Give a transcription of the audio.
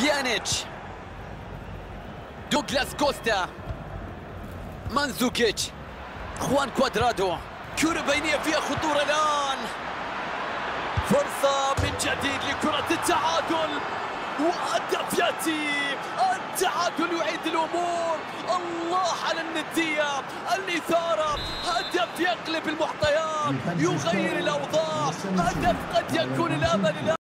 بيانيتش دوغلاس كوستا مانزوكيتش خوان كوادرادو كرة بينية فيها خطورة الآن فرصة من جديد لكرة التعادل وهدف ياتي التعادل يعيد الأمور الله على النديه الاثاره هدف يقلب المعطيات يغير الاوضاع هدف قد يكون الامل الان